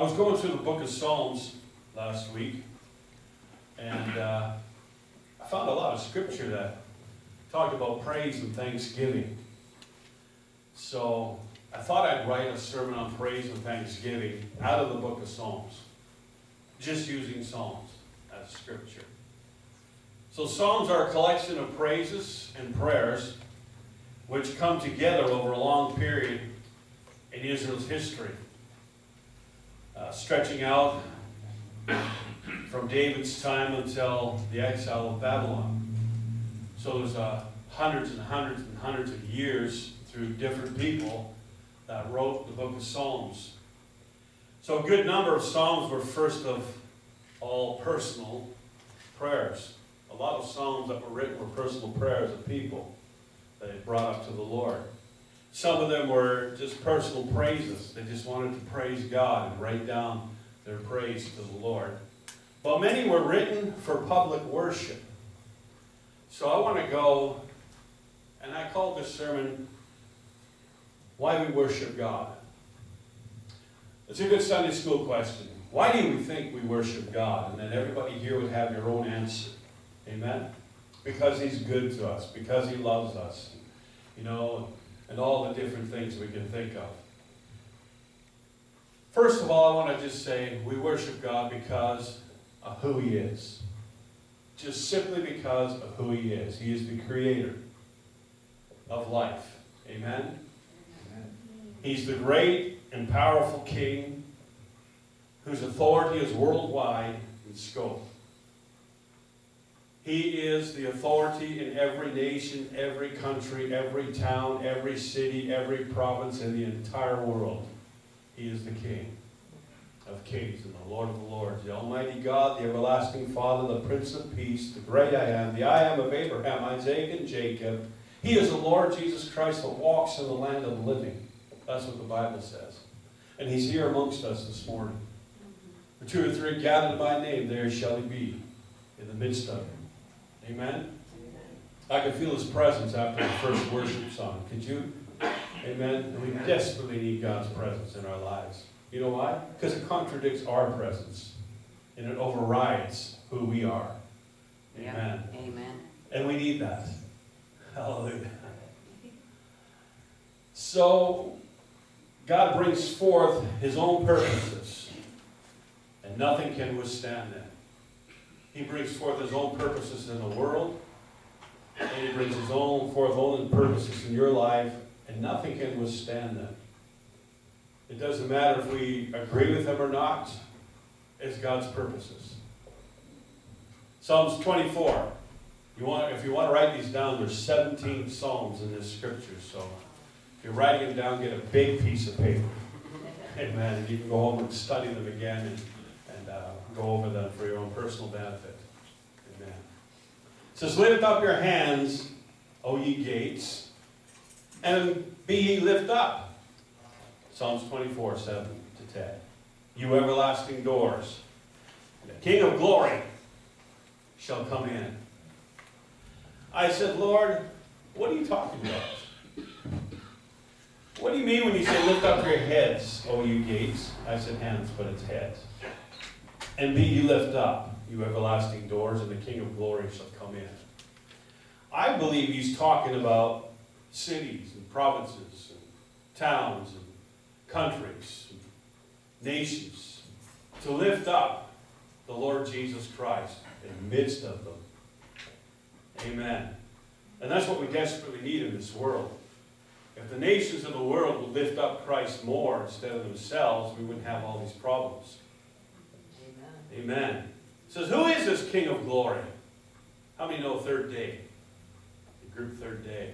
I was going through the book of Psalms last week, and uh, I found a lot of scripture that talked about praise and thanksgiving. So I thought I'd write a sermon on praise and thanksgiving out of the book of Psalms, just using Psalms as scripture. So Psalms are a collection of praises and prayers which come together over a long period in Israel's history, uh, stretching out from David's time until the exile of Babylon. So there's uh, hundreds and hundreds and hundreds of years through different people that wrote the book of Psalms. So a good number of Psalms were first of all personal prayers. A lot of Psalms that were written were personal prayers of people that they brought up to the Lord. Some of them were just personal praises. They just wanted to praise God and write down their praise to the Lord. But many were written for public worship. So I want to go, and I called this sermon, Why We Worship God. It's a good Sunday school question. Why do we think we worship God? And then everybody here would have your own answer. Amen? Because He's good to us, because He loves us, you know, and all the different things we can think of. First of all, I want to just say we worship God because of who He is. Just simply because of who He is. He is the creator of life. Amen? Amen. He's the great and powerful King whose authority is worldwide in scope. He is the authority in every nation, every country, every town, every city, every province in the entire world. He is the King of kings and the Lord of the lords, the Almighty God, the everlasting Father, the Prince of Peace, the great I am, the I am of Abraham, Isaac, and Jacob. He is the Lord Jesus Christ that walks in the land of the living. That's what the Bible says. And he's here amongst us this morning. For two or three gathered by name, there shall he be in the midst of them. Amen? I could feel his presence after the first worship song. Could you? Amen? And we desperately need God's presence in our lives. You know why? Because it contradicts our presence. And it overrides who we are. Amen. Yep. Amen. And we need that. Hallelujah. So, God brings forth his own purposes. And nothing can withstand them. He brings forth his own purposes in the world. And he brings his own forth own purposes in your life. And nothing can withstand them. It doesn't matter if we agree with them or not. It's God's purposes. Psalms 24. You want, if you want to write these down, there's 17 psalms in this scripture. So if you're writing them down, get a big piece of paper. Amen. And you can go home and study them again and, go over them for your own personal benefit. Amen. It says, Lift up your hands, O ye gates, and be ye lift up Psalms 24, 7 to 10. You everlasting doors, the King of glory shall come in. I said, Lord, what are you talking about? What do you mean when you say, lift up your heads, O you gates? I said, hands, but it's heads. And be you lift up, you everlasting doors, and the King of glory shall come in. I believe he's talking about cities and provinces and towns and countries, and nations, to lift up the Lord Jesus Christ in the midst of them. Amen. And that's what we desperately need in this world. If the nations of the world would lift up Christ more instead of themselves, we wouldn't have all these problems. Amen. It says, Who is this King of glory? How many know third day? The group third day.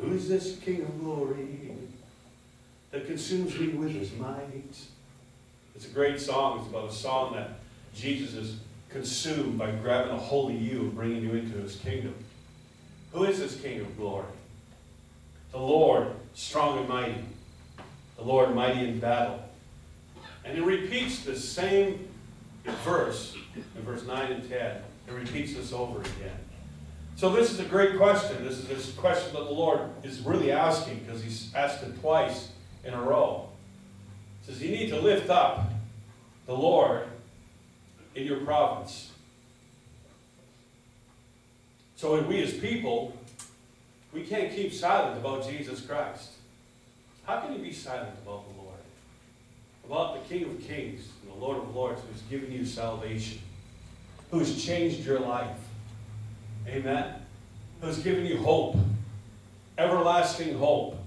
Who is this King of glory? that consumes me with his might. It's a great song. It's about a song that Jesus is consumed by grabbing a hold of you and bringing you into his kingdom. Who is this King of glory? The Lord, strong and mighty. The Lord, mighty in battle. And he repeats the same verse in verse 9 and 10. He repeats this over again. So this is a great question. This is this question that the Lord is really asking because he's asked it twice in a row. It says, You need to lift up the Lord in your province. So we as people, we can't keep silent about Jesus Christ. How can you be silent about the Lord? About the King of Kings and the Lord of Lords who's given you salvation, who's changed your life. Amen? Who's given you hope, everlasting hope.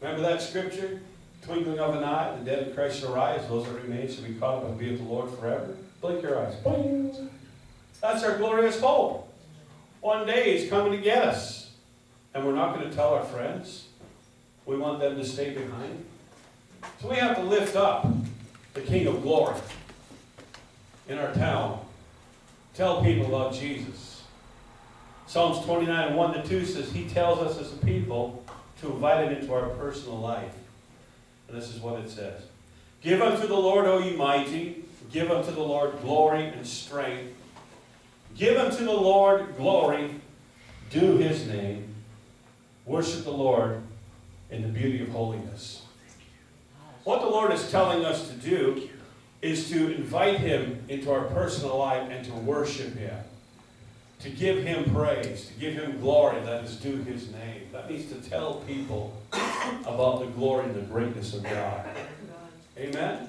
Remember that scripture? Twinkling of an eye, the dead in Christ shall rise, those that remain shall be caught up and be with the Lord forever. Blink your eyes. Boing. That's our glorious hope. One day He's coming to get us. And we're not going to tell our friends. We want them to stay behind. So we have to lift up the King of Glory in our town. Tell people about Jesus. Psalms 29, 1 to 2 says, He tells us as a people to invite Him into our personal life. And this is what it says Give unto the Lord, O ye mighty, give unto the Lord glory and strength. Give unto the Lord glory, due His name. Worship the Lord in the beauty of holiness. What the Lord is telling us to do is to invite Him into our personal life and to worship Him. To give Him praise, to give Him glory that is due His name. That means to tell people about the glory and the greatness of God. Amen?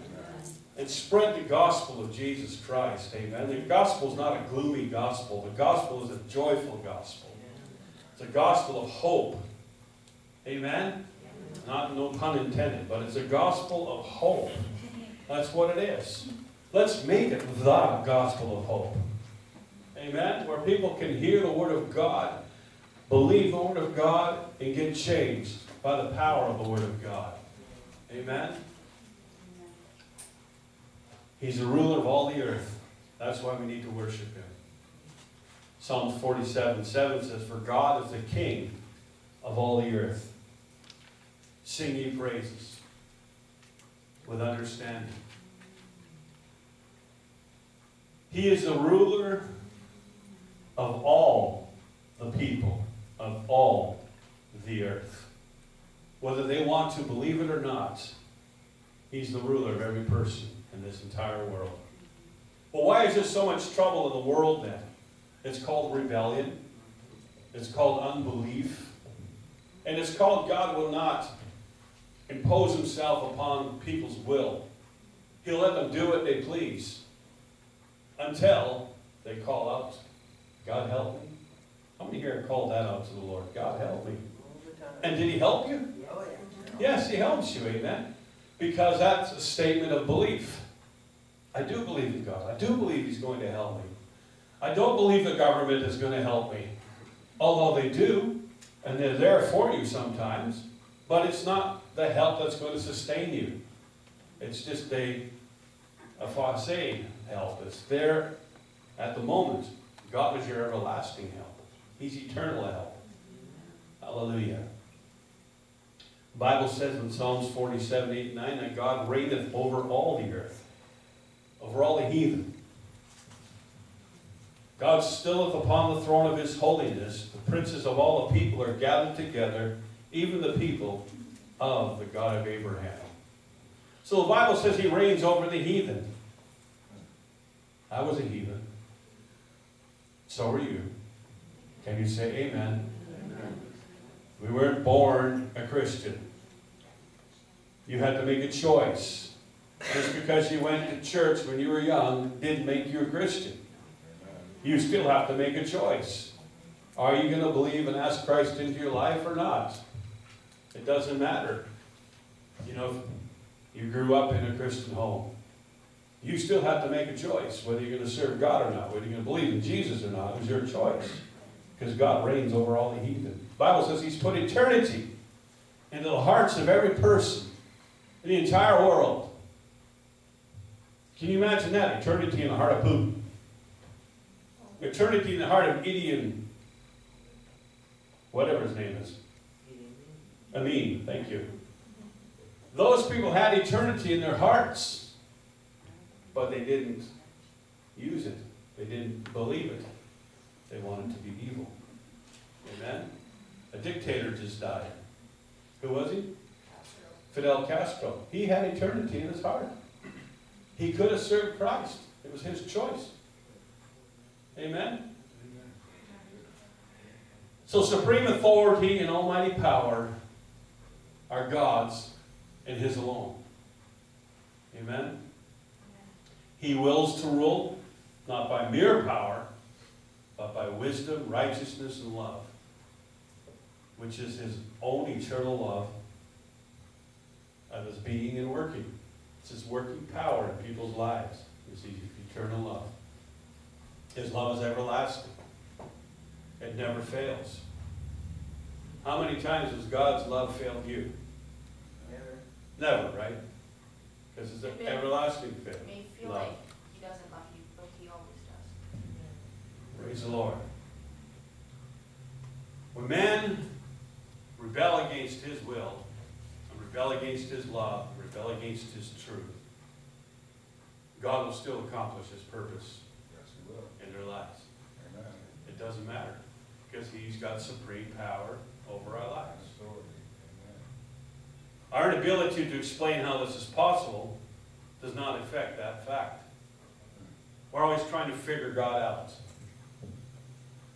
And spread the gospel of Jesus Christ. Amen. The gospel is not a gloomy gospel. The gospel is a joyful gospel. It's a gospel of hope. Amen? Not no pun intended, but it's a gospel of hope. That's what it is. Let's make it the gospel of hope. Amen? Where people can hear the word of God, believe the word of God, and get changed by the power of the word of God. Amen? He's the ruler of all the earth. That's why we need to worship him. Psalms 47 7 says, For God is the king of all the earth. Sing ye praises with understanding. He is the ruler of all the people, of all the earth. Whether they want to believe it or not, He's the ruler of every person in this entire world. Well, why is there so much trouble in the world then? It's called rebellion. It's called unbelief. And it's called God will not impose himself upon people's will. He'll let them do what they please until they call out, God help me. How many here called that out to the Lord? God help me. And did he help you? Yes, he helps you, amen. Because that's a statement of belief. I do believe in God. I do believe he's going to help me. I don't believe the government is going to help me. Although they do, and they're there for you sometimes, but it's not the help that's going to sustain you. It's just a, a facade help. It's there at the moment. God is your everlasting help. He's eternal help. Hallelujah. The Bible says in Psalms 47, 8, 9 that God reigneth over all the earth, over all the heathen. God stilleth upon the throne of his holiness. The princes of all the people are gathered together, even the people of the God of Abraham. So the Bible says he reigns over the heathen. I was a heathen. So are you. Can you say amen? amen? We weren't born a Christian. You had to make a choice. Just because you went to church when you were young didn't make you a Christian. You still have to make a choice. Are you going to believe and ask Christ into your life or not? It doesn't matter. You know, you grew up in a Christian home. You still have to make a choice whether you're going to serve God or not, whether you're going to believe in Jesus or not. It was your choice. Because God reigns over all the heathen. The Bible says He's put eternity into the hearts of every person in the entire world. Can you imagine that? Eternity in the heart of Putin. Eternity in the heart of Gideon, whatever his name is. Amin, thank you. Those people had eternity in their hearts, but they didn't use it. They didn't believe it. They wanted to be evil. Amen? A dictator just died. Who was he? Fidel Castro. He had eternity in his heart. He could have served Christ. It was his choice. Amen? So supreme authority and almighty power are God's and his alone. Amen? He wills to rule, not by mere power, but by wisdom, righteousness, and love, which is his own eternal love of his being and working. It's his working power in people's lives. It's his eternal love. His love is everlasting. It never fails. How many times has God's love failed you? Never. Never, right? Because it's an everlasting faith. It may feel love. like he doesn't love you, but he always does. Praise the Lord. When men rebel against his will, and rebel against his love, rebel against his truth, God will still accomplish his purpose Yes, he will. in their lives. Amen. It doesn't matter, because he's got supreme power over our lives. Our inability to explain how this is possible does not affect that fact. We're always trying to figure God out.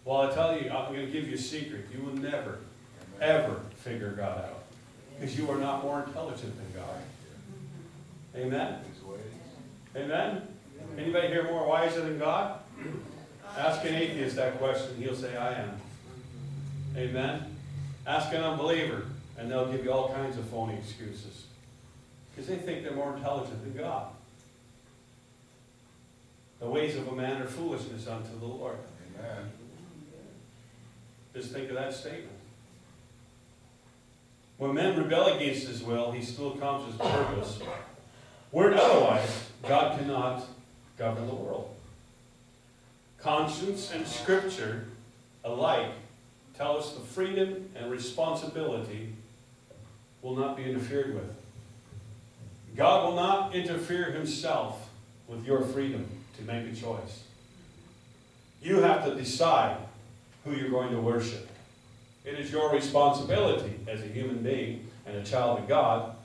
Well, I tell you, I'm going to give you a secret. You will never, ever figure God out. Because you are not more intelligent than God. Amen? Amen? Anybody here more wiser than God? Ask an atheist that question, he'll say, I am. Amen? Ask an unbeliever, and they'll give you all kinds of phony excuses. Because they think they're more intelligent than God. The ways of a man are foolishness unto the Lord. Amen. Just think of that statement. When men rebel against his will, he still accomplishes his purpose. Were it otherwise, God cannot govern the world. Conscience and scripture alike tell us the freedom and responsibility will not be interfered with. God will not interfere himself with your freedom to make a choice. You have to decide who you're going to worship. It is your responsibility as a human being and a child of God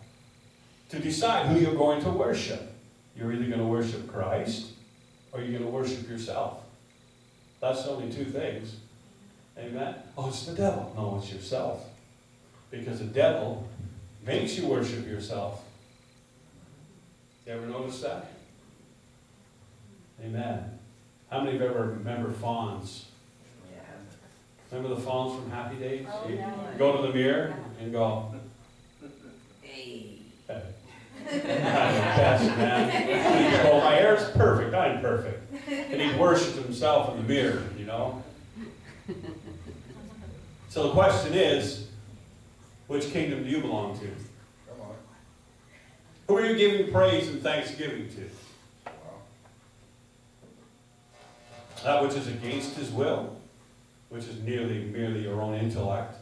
to decide who you're going to worship. You're either going to worship Christ or you're going to worship yourself. That's only two things. Amen? Oh, it's the devil. No, it's yourself. Because the devil makes you worship yourself. You ever notice that? Amen. How many of you ever remember Fonz? Yeah. Remember the Fonz from Happy Days? Oh, yeah. Go to the mirror and go, Hey. hey. I'm the best, man. He'd go, my hair's perfect, I'm perfect. And he'd worship himself in the mirror, you know? So the question is, which kingdom do you belong to? Who are you giving praise and thanksgiving to? That which is against his will, which is nearly merely your own intellect,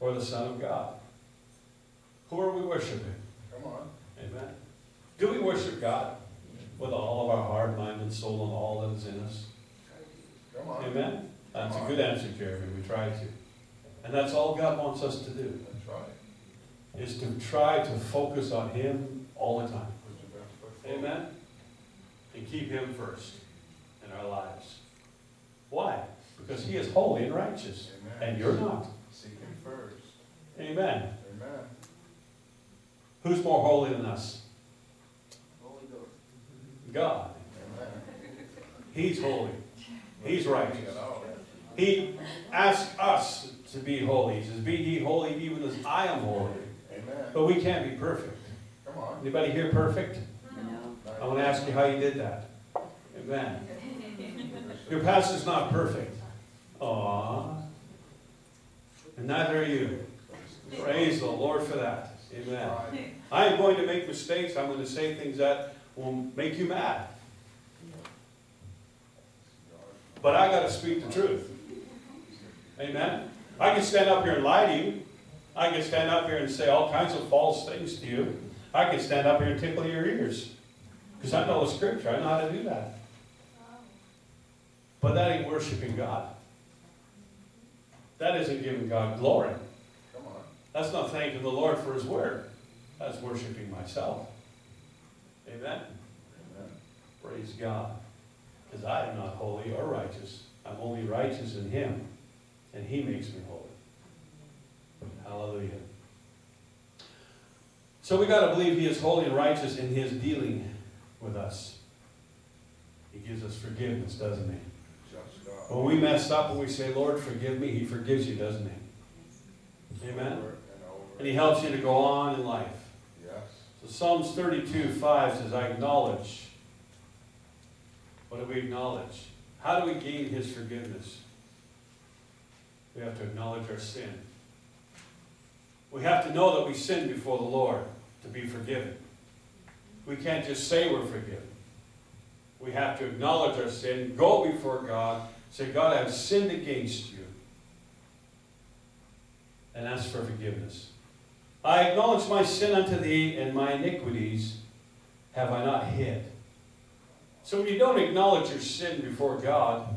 or the Son of God? Who are we worshiping? Come on. Amen. Do we worship God with all of our heart, mind, and soul, and all that is in us? Come on. Amen. That's a good answer, Jeremy. We try to. And that's all God wants us to do, That's right. is to try to focus on Him all the time. Put your best foot forward. Amen? And keep Him first in our lives. Why? Because He is holy and righteous, Amen. and you're not. Seek him first. Amen. Amen. Who's more holy than us? Holy God. He's holy. He's righteous. He asks us to be holy. He says, Be ye holy even as I am holy. Amen. But we can't be perfect. Come on. Anybody here perfect? No. I want to ask you how you did that. Amen. Your pastor's not perfect. Aww. And neither are you. Praise the Lord for that. Amen. Right. I am going to make mistakes. I'm going to say things that will make you mad. But I got to speak the truth. Amen. I can stand up here and lie to you. I can stand up here and say all kinds of false things to you. I can stand up here and tickle your ears. Because I know the scripture. I know how to do that. But that ain't worshiping God. That isn't giving God glory. That's not thanking the Lord for His word. That's worshiping myself. Amen? Amen. Praise God. Because I am not holy or righteous. I'm only righteous in Him, and He makes me holy. Hallelujah. So we got to believe He is holy and righteous in His dealing with us. He gives us forgiveness, doesn't He? When we mess up and we say, Lord, forgive me, He forgives you, doesn't He? Amen? And. He helps you to go on in life. Yes. So Psalms 32, 5 says, I acknowledge. What do we acknowledge? How do we gain His forgiveness? We have to acknowledge our sin. We have to know that we sinned before the Lord to be forgiven. We can't just say we're forgiven. We have to acknowledge our sin, go before God, say, God, I've sinned against you, and ask for forgiveness. I acknowledge my sin unto thee, and my iniquities have I not hid. So when you don't acknowledge your sin before God,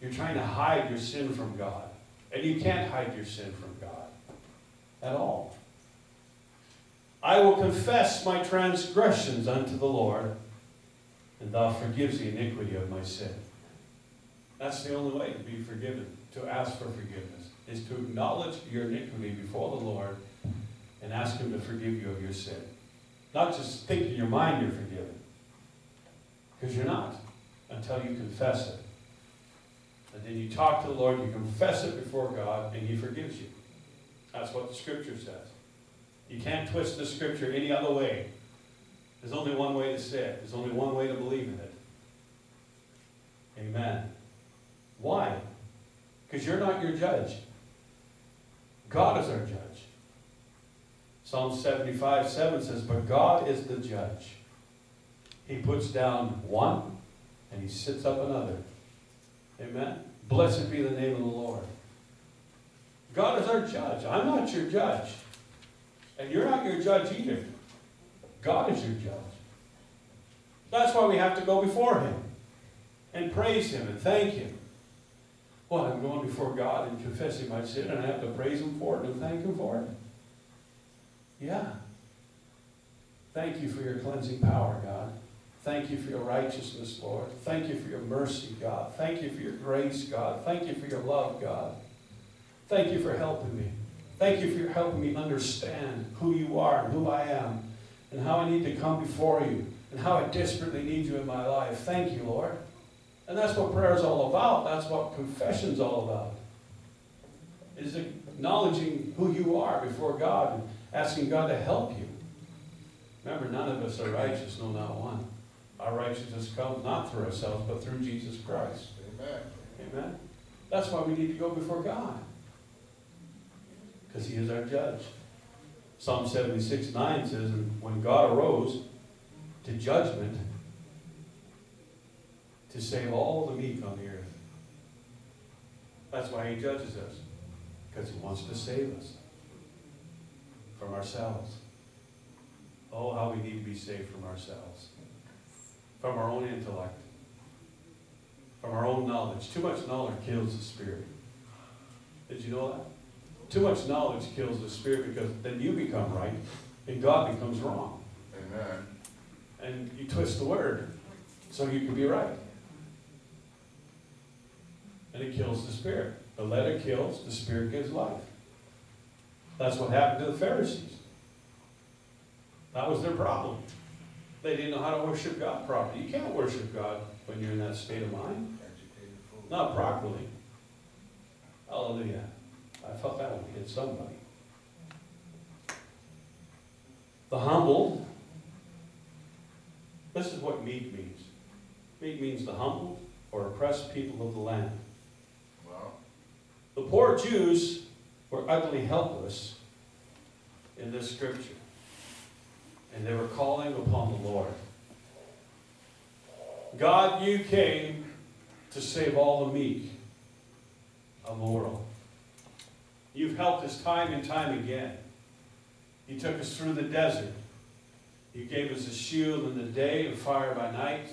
you're trying to hide your sin from God. And you can't hide your sin from God at all. I will confess my transgressions unto the Lord, and thou forgives the iniquity of my sin. That's the only way to be forgiven, to ask for forgiveness, is to acknowledge your iniquity before the Lord and ask Him to forgive you of your sin. Not just think in your mind you're forgiven, because you're not until you confess it. And then you talk to the Lord, you confess it before God, and He forgives you. That's what the Scripture says. You can't twist the Scripture any other way. There's only one way to say it, there's only one way to believe in it. Amen. Why? Because you're not your judge. God is our judge. Psalm 75 7 says, But God is the judge. He puts down one and he sits up another. Amen. Blessed be the name of the Lord. God is our judge. I'm not your judge. And you're not your judge either. God is your judge. That's why we have to go before Him and praise Him and thank Him. Well, I'm going before God and confessing my sin, and I have to praise Him for it and thank Him for it. Yeah. Thank you for your cleansing power, God. Thank you for your righteousness, Lord. Thank you for your mercy, God. Thank you for your grace, God. Thank you for your love, God. Thank you for helping me. Thank you for helping me understand who you are and who I am and how I need to come before you and how I desperately need you in my life. Thank you, Lord. And that's what prayer is all about. That's what confession is all about. Is acknowledging who you are before God asking God to help you. Remember, none of us are righteous, no, not one. Our righteousness comes not through ourselves, but through Jesus Christ. Amen. Amen? That's why we need to go before God. Because He is our judge. Psalm 76 9 says, And when God arose to judgment to save all the meek on the earth. That's why He judges us. Because He wants to save us from ourselves. Oh, how we need to be saved from ourselves, from our own intellect, from our own knowledge. Too much knowledge kills the spirit. Did you know that? Too much knowledge kills the spirit because then you become right and God becomes wrong. Amen. And you twist the word so you can be right. And it kills the spirit. The letter kills, the spirit gives life. That's what happened to the Pharisees. That was their problem. They didn't know how to worship God properly. You can't worship God when you're in that state of mind. Not properly. Hallelujah. I felt that one hit somebody. The humble. This is what meek means. Meek means the humble or oppressed people of the land. Well, The poor Jews were utterly helpless in this scripture. And they were calling upon the Lord. God, you came to save all the meek of the world. You've helped us time and time again. You took us through the desert. You gave us a shield in the day and fire by night.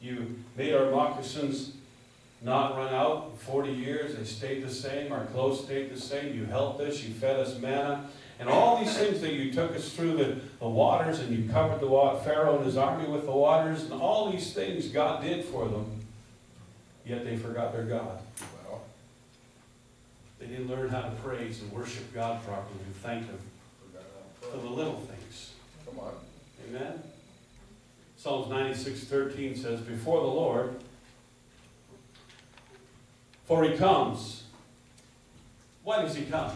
You made our moccasins not run out. 40 years, they stayed the same. Our clothes stayed the same. You helped us. You fed us manna. And all these things that you took us through the, the waters and you covered the wa- Pharaoh and his army with the waters and all these things God did for them, yet they forgot their God. Well, They didn't learn how to praise and worship God properly and thank Him for the little things. Come on. Amen? Psalms 96, 13 says, Before the Lord, for he comes. Why does he come?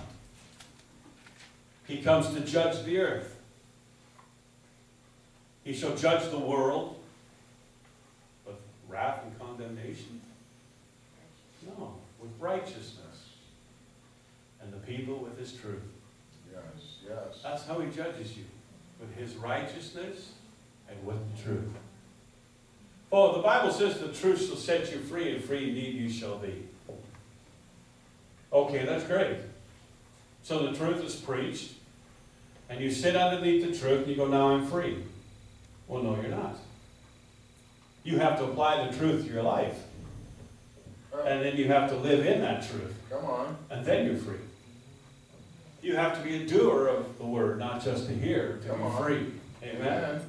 He comes to judge the earth. He shall judge the world with wrath and condemnation? No, with righteousness. And the people with his truth. Yes, yes. That's how he judges you, with his righteousness and with the truth. For the Bible says the truth shall set you free, and free indeed you shall be. Okay, that's great. So the truth is preached, and you sit underneath the truth, and you go, now I'm free. Well, no, you're not. You have to apply the truth to your life, and then you have to live in that truth, Come on. and then you're free. You have to be a doer of the word, not just a hearer, to Come be on. free. Amen.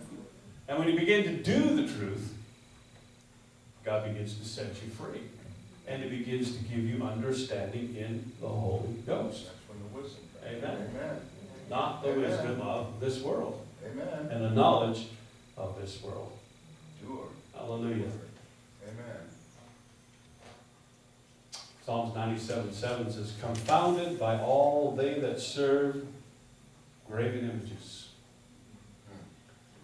And when you begin to do the truth, God begins to set you free. And it begins to give you understanding in the Holy Ghost. That's when the wisdom. Amen. Amen. Not the Amen. wisdom of this world Amen. and the knowledge of this world. Doer. Hallelujah. Amen. Psalms 97 7 says, Confounded by all they that serve graven images,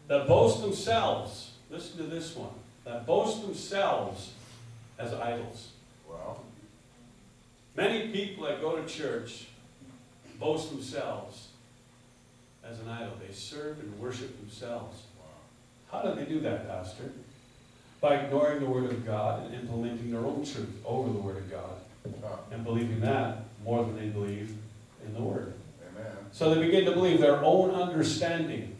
that boast themselves, listen to this one, that boast themselves as idols. Well, Many people that go to church boast themselves as an idol. They serve and worship themselves. wow. How do they do that, Pastor? By ignoring the Word of God and implementing their own truth over the Word of God and believing that more than they believe in the Word. Amen. So they begin to believe their own understanding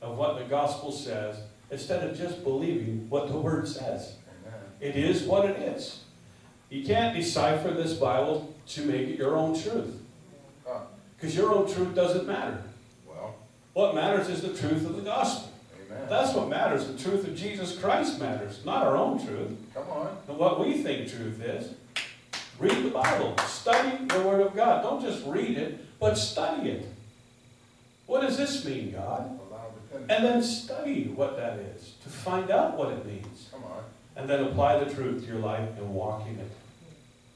of what the gospel says instead of just believing what the Word says. Amen. It is what it is. You can't decipher this Bible to make it your own truth. Because your own truth doesn't matter. Well, What matters is the truth of the gospel. amen. That's what matters. The truth of Jesus Christ matters, not our own truth. Come on. And what we think truth is. Read the Bible. Study the Word of God. Don't just read it, but study it. What does this mean, God? And then study what that is to find out what it means. Come on. And then apply the truth to your life and walk in it.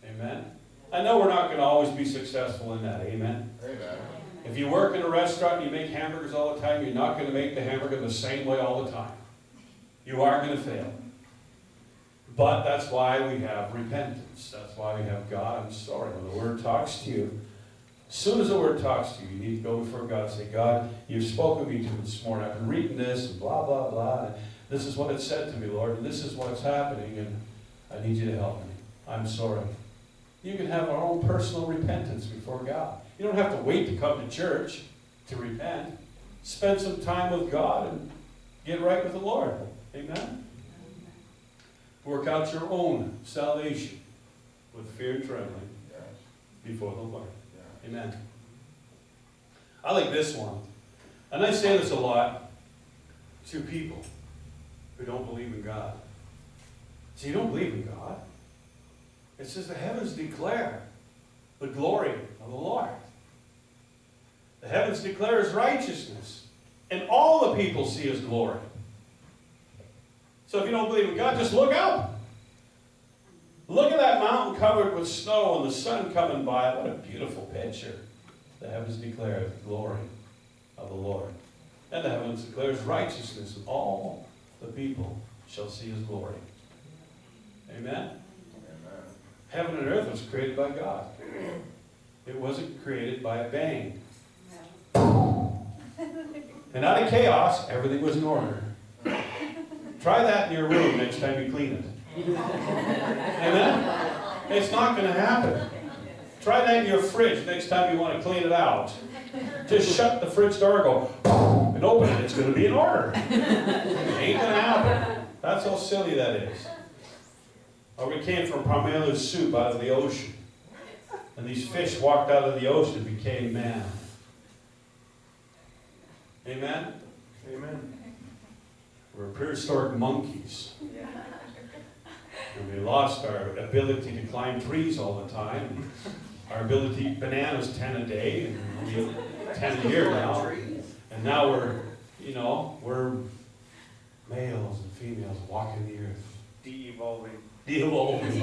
Amen? I know we're not going to always be successful in that. Amen? Amen. If you work in a restaurant and you make hamburgers all the time, you're not going to make the hamburger the same way all the time. You are going to fail. But that's why we have repentance. That's why we have God, I'm sorry. When the Word talks to you, as soon as the Word talks to you, you need to go before God and say, God, you've spoken to me this morning. I've been reading this and blah, blah, blah. This is what it said to me, Lord, and this is what's happening, and I need you to help me. I'm sorry. You can have our own personal repentance before God. You don't have to wait to come to church to repent. Spend some time with God and get right with the Lord. Amen? Work out your own salvation with fear and trembling before the Lord. Amen. I like this one. And I say this a lot to people who don't believe in God. So you don't believe in God. It says the heavens declare the glory of the Lord. The heavens declare his righteousness. And all the people see his glory. So if you don't believe in God, just look up. Look at that mountain covered with snow and the sun coming by. What a beautiful picture. The heavens declare the glory of the Lord. And the heavens declares righteousness, all the people shall see his glory. Amen? Amen. Heaven and earth was created by God. It wasn't created by a bang. And out of chaos, everything was in order. Try that in your room next time you clean it. Amen? It's not going to happen. Try that in your fridge next time you want to clean it out. Just shut the fridge door, go, and open it. It's going to be in order. It ain't going to happen. That's how silly that is. Or we came from Parmelia soup out of the ocean. And these fish walked out of the ocean and became man. Amen? Amen. We're prehistoric monkeys. And we lost our ability to climb trees all the time. Our ability to eat bananas 10 a day, and we 10 a year now. And now we're, you know, we're males and females walking the earth. De-evolving. De-evolving.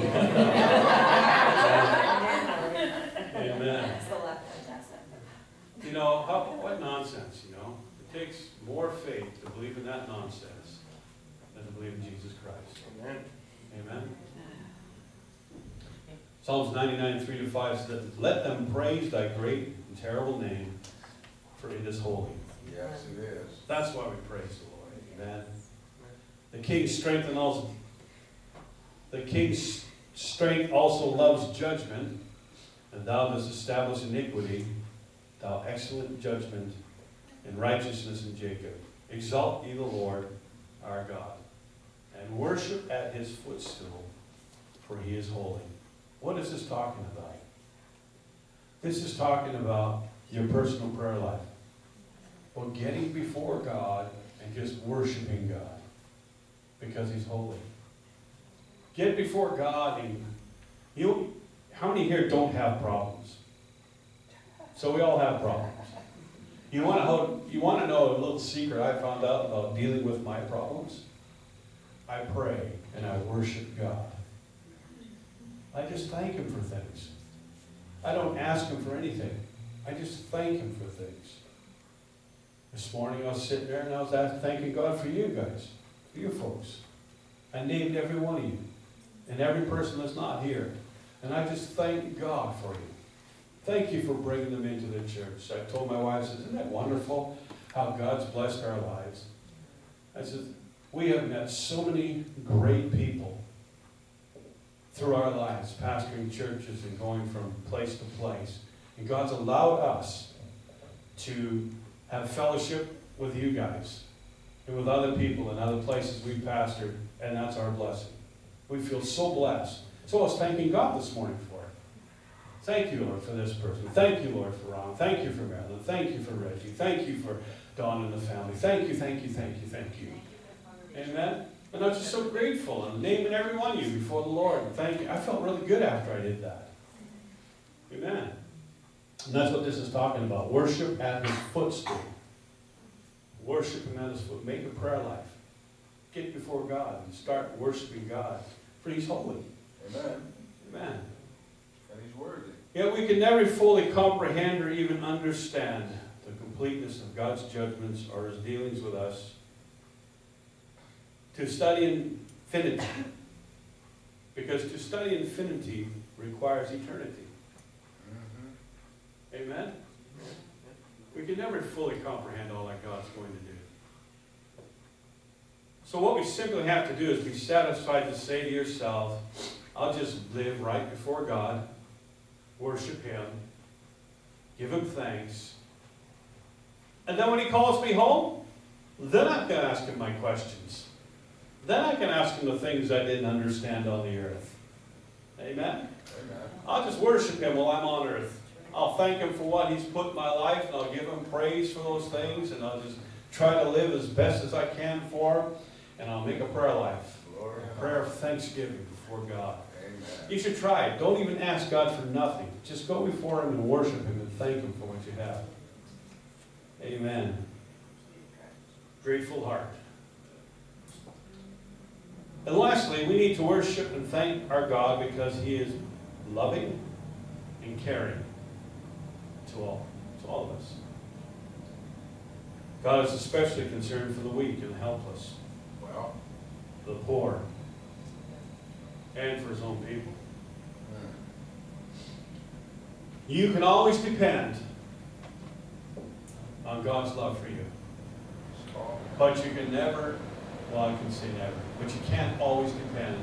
Amen. That's the left that's You know, how, what nonsense, you know? It takes more faith to believe in that nonsense than to believe in Jesus Christ. Amen. Amen? Psalms 99, 3 to 5 says, Let them praise thy great and terrible name, for it is holy. Yes, it is. That's why we praise the Lord. Amen. The king's strength also the king's strength also loves judgment, and thou dost establish iniquity, thou excellent judgment and righteousness in Jacob. Exalt ye the Lord our God, and worship at his footstool, for he is holy. What is this talking about? This is talking about your personal prayer life. Well, getting before God and just worshiping God because He's holy. Get before God and you. How many here don't have problems? So we all have problems. You want to you want to know a little secret I found out about dealing with my problems? I pray and I worship God. I just thank Him for things. I don't ask Him for anything. I just thank Him for things. This morning I was sitting there and I was asking, thanking God for you guys, for you folks. I named every one of you and every person that's not here. And I just thank God for you. Thank you for bringing them into the church. I told my wife, I said, isn't that wonderful how God's blessed our lives? I said, we have met so many great people through our lives, pastoring churches and going from place to place. And God's allowed us to have fellowship with you guys and with other people in other places we've pastored, and that's our blessing. We feel so blessed. So I was thanking God this morning for it. Thank you, Lord, for this person. Thank you, Lord, for Ron. Thank you for Marilyn. Thank you for Reggie. Thank you for Dawn and the family. Thank you, thank you, thank you, thank you. Amen. And I'm just so grateful and naming every one of you before the Lord. Thank you. I felt really good after I did that. Amen. And that's what this is talking about. Worship at his footstool. Worship him at his foot. Make a prayer life. Get before God and start worshiping God. For he's holy. Amen. Amen. And he's worthy. Yet we can never fully comprehend or even understand the completeness of God's judgments or his dealings with us. To study infinity. Because to study infinity requires eternity. Amen? We can never fully comprehend all that God's going to do. So what we simply have to do is be satisfied to say to yourself, I'll just live right before God, worship Him, give Him thanks. And then when He calls me home, then I can ask Him my questions. Then I can ask Him the things I didn't understand on the earth. Amen? Amen. I'll just worship Him while I'm on earth. I'll thank Him for what He's put in my life, and I'll give Him praise for those things, and I'll just try to live as best as I can for Him, and I'll make a prayer life, a prayer of thanksgiving before God. Amen. You should try it. Don't even ask God for nothing. Just go before Him and worship Him and thank Him for what you have. Amen. Grateful heart. And lastly, we need to worship and thank our God because He is loving and caring to all, to all of us. God is especially concerned for the weak and the helpless, Well, the poor, and for His own people. hmm. You can always depend on God's love for you. But you can never, well, I can say never, but you can't always depend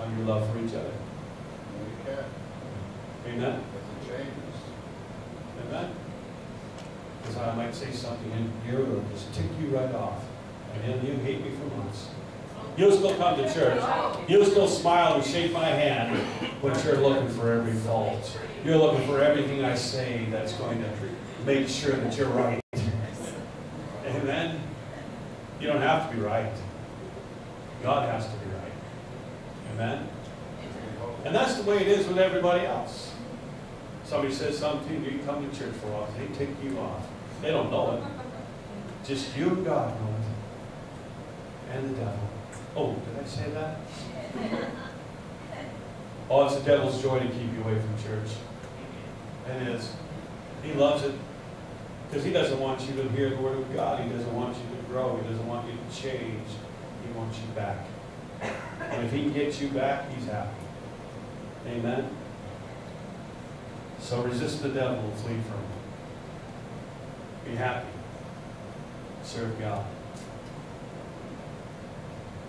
on your love for each other. no, you can't, Amen? Because I might say something in here that'll just tick you right off. And then you hate me for months. You'll still come to church. You'll still smile and shake my hand, but you're looking for every fault. You're looking for everything I say that's going to make sure that you're right. Amen? You don't have to be right. God has to be right. Amen? And that's the way it is with everybody else. Somebody says something to you, you come to church for a while, they tick you off. They don't know it. Just you and God know it. And the devil. Oh, did I say that? Oh, it's the devil's joy to keep you away from church. And It is. He loves it because he doesn't want you to hear the word of God. He doesn't want you to grow. He doesn't want you to change. He wants you back. And if he can get you back, he's happy. Amen? So resist the devil and flee from him. Be happy. Serve God.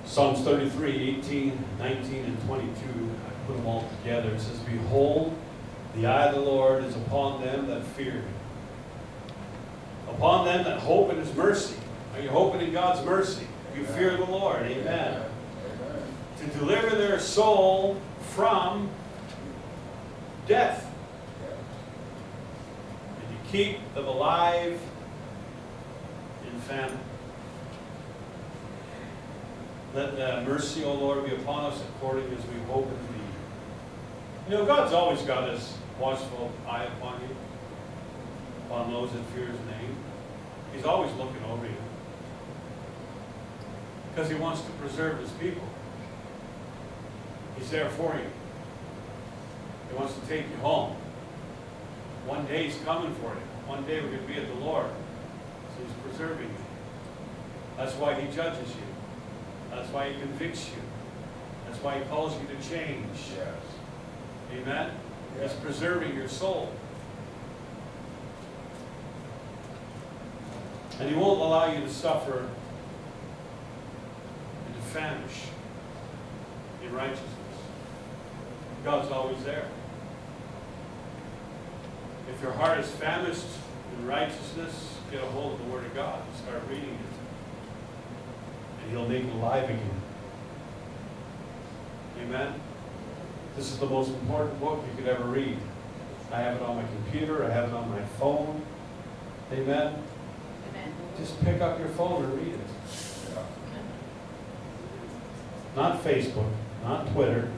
Psalms 33, 18, 19, and 22, I put them all together. It says, Behold, the eye of the Lord is upon them that fear him, upon them that hope in his mercy. Are you hoping in God's mercy? You fear the Lord. Amen. Amen. To deliver their soul from death keep them alive in famine. Let uh, mercy, O Lord, be upon us according as we hope in thee. You know, God's always got his watchful eye upon you, upon those that fear his name. He's always looking over you. Because he wants to preserve his people. He's there for you. He wants to take you home. One day he's coming for you. One day we're going to be at the Lord. So he's preserving you. That's why he judges you. That's why he convicts you. That's why he calls you to change. Yes. Amen? He's preserving your soul. And he won't allow you to suffer and to famish in righteousness. God's always there. If your heart is famished in righteousness, get a hold of the Word of God and start reading it. And He'll make it alive again. Amen? This is the most important book you could ever read. I have it on my computer, I have it on my phone. Amen? Amen. Just pick up your phone and read it. Not Facebook, not Twitter.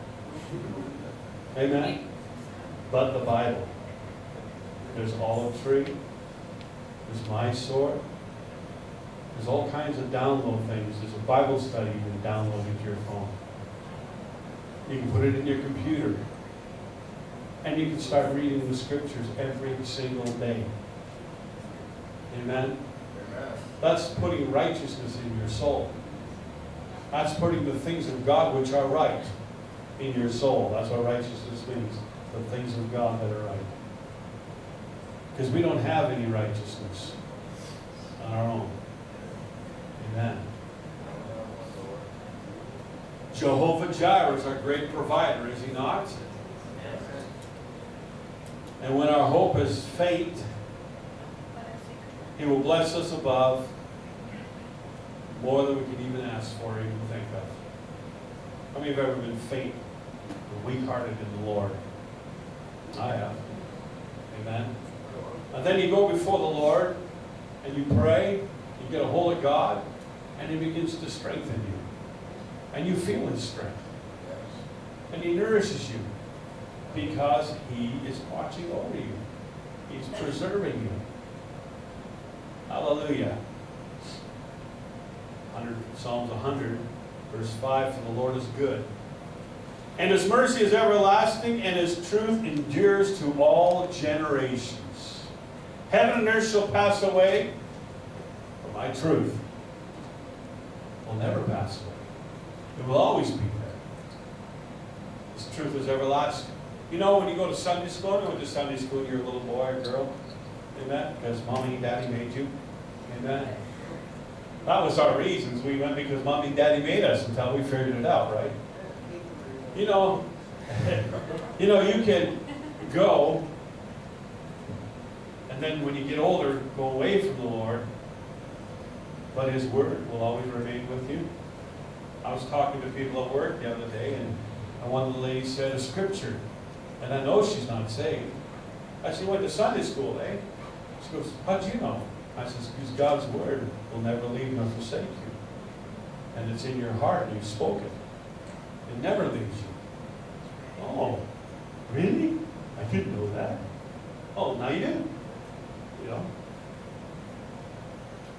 Amen? But the Bible. There's Olive Tree. There's MySword. There's all kinds of download things. There's a Bible study you can download into your phone. You can put it in your computer. And you can start reading the scriptures every single day. Amen? Amen. That's putting righteousness in your soul. That's putting the things of God which are right in your soul. That's what righteousness means. The things of God that are right. Because we don't have any righteousness on our own. Amen. Jehovah Jireh is our great provider, is he not? And when our hope is faint, he will bless us above more than we can even ask for or even think of. How many have ever been faint or weak-hearted in the Lord? I have. Amen. And then you go before the Lord and you pray, you get a hold of God, and He begins to strengthen you. And you feel His strength. And He nourishes you because He is watching over you. He's preserving you. Hallelujah. 100, Psalms 100, verse 5 For the Lord is good. And His mercy is everlasting, and His truth endures to all generations. Heaven and earth shall pass away, but my truth will never pass away. It will always be there. His truth is everlasting. You know, when you go to Sunday school, I went to Sunday school, you're a little boy or girl. Amen? Because mommy and daddy made you. Amen? That was our reasons. We went because mommy and daddy made us until we figured it out, right? You know, you know, you can go, and then when you get older, go away from the Lord, but His Word will always remain with you. I was talking to people at work the other day, and one of the ladies said a scripture, and I know she's not saved. I said, "You went to Sunday school, eh?" She goes, how'd you know? I says, because God's Word will never leave nor forsake you. and it's in your heart and you spoke it. It never leaves you. Oh, really? I didn't know that. Oh, now you do. You know?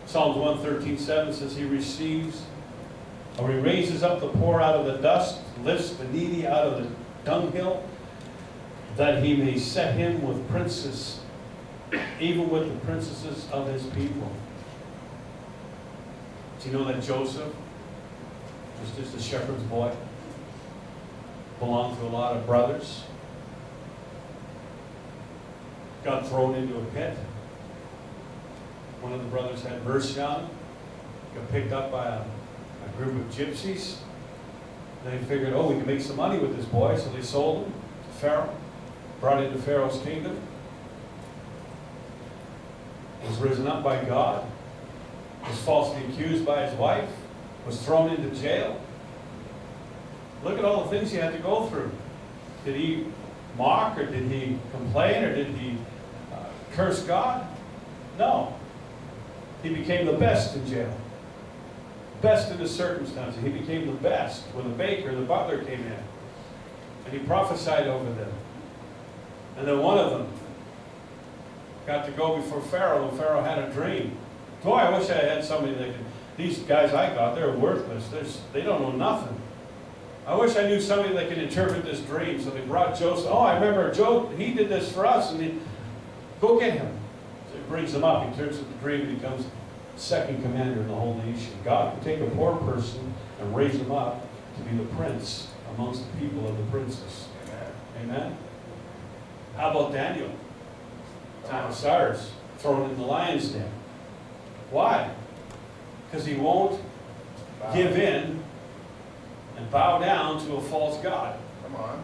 Psalms 113, 7 says he receives, or he raises up the poor out of the dust, lifts the needy out of the dunghill, that he may set him with princes, even with the princesses of his people. Do you know that Joseph was just a shepherd's boy? Belonged to a lot of brothers. Got thrown into a pit. One of the brothers had mercy on him. Got picked up by a, a group of gypsies. They figured, oh, we can make some money with this boy, so they sold him to Pharaoh, brought him to Pharaoh's kingdom. Was risen up by God, was falsely accused by his wife, was thrown into jail. Look at all the things he had to go through. Did he mock or did he complain or did he uh, curse God? No. He became the best in jail. Best in his circumstances. He became the best. When the baker, the butler came in, and he prophesied over them. And then one of them got to go before Pharaoh, and Pharaoh had a dream. Boy, I wish I had somebody that could. These guys I got, they're worthless. They're, they don't know nothing. I wish I knew somebody that could interpret this dream. So they brought Joseph. Oh, I remember Joe. He did this for us, and he, go get him. Brings him up. He turns the dream and becomes second commander in the whole nation. God can take a poor person and raise him up to be the prince amongst the people of the princes. Amen. Amen. How about Daniel? Time of Cyrus, thrown in the lion's den. Why? Because he won't Bow. give in and bow down to a false god. Come on.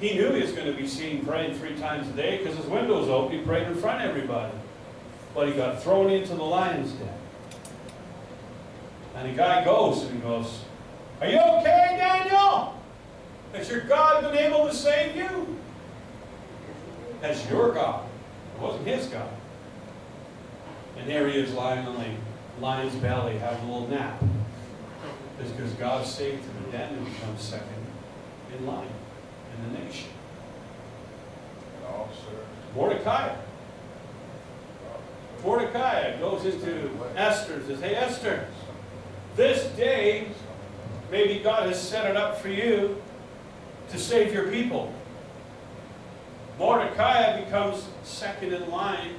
He knew he was going to be seen praying three times a day because his window was open. He prayed in front of everybody. But he got thrown into the lion's den. And the guy goes and he goes, Are you okay, Daniel? Has your God been able to save you? That's your God. It wasn't his God. And there he is lying on the lion's belly, having a little nap. It's because God saved him, and Daniel becomes second in line in the nation. Oh, and officer. Mordecai. Mordecai goes into Esther and says, Hey, Esther, this day, maybe God has set it up for you to save your people. Mordecai becomes second in line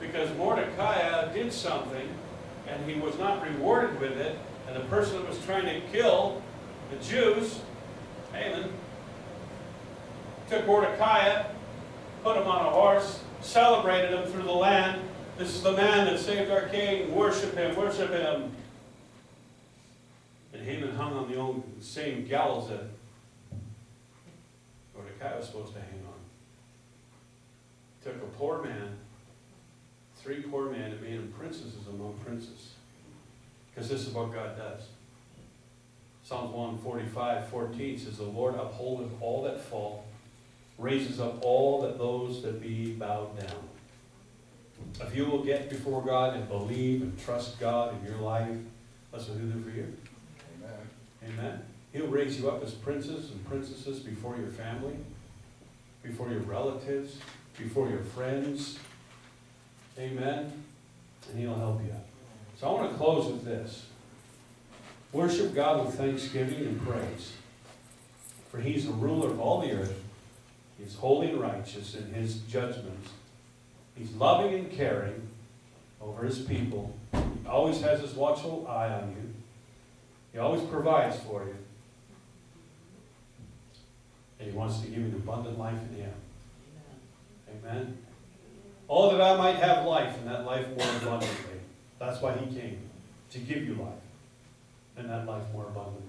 because Mordecai did something and he was not rewarded with it. And the person that was trying to kill the Jews, Haman, took Mordecai, put him on a horse, celebrated him through the land. This is the man that saved our king. Worship him, worship him. And Haman hung on the old same gallows that Mordecai was supposed to hang on. Took a poor man, three poor men, and made him princesses among princes. Because this is what God does. Psalms 145, 14 says, The Lord upholdeth all that fall, raises up all that those that be bowed down. If you will get before God and believe and trust God in your life, that's what He'll do for you. Amen. Amen. He'll raise you up as princes and princesses before your family, before your relatives, before your friends. Amen. And He'll help you. So I want to close with this. Worship God with thanksgiving and praise. For He's the ruler of all the earth. He's holy and righteous in His judgments. He's loving and caring over His people. He always has His watchful eye on you. He always provides for you. And He wants to give you an abundant life in Him. Amen. Oh, that I might have life, and that life more abundantly. That's why He came, to give you life, and that life more abundantly.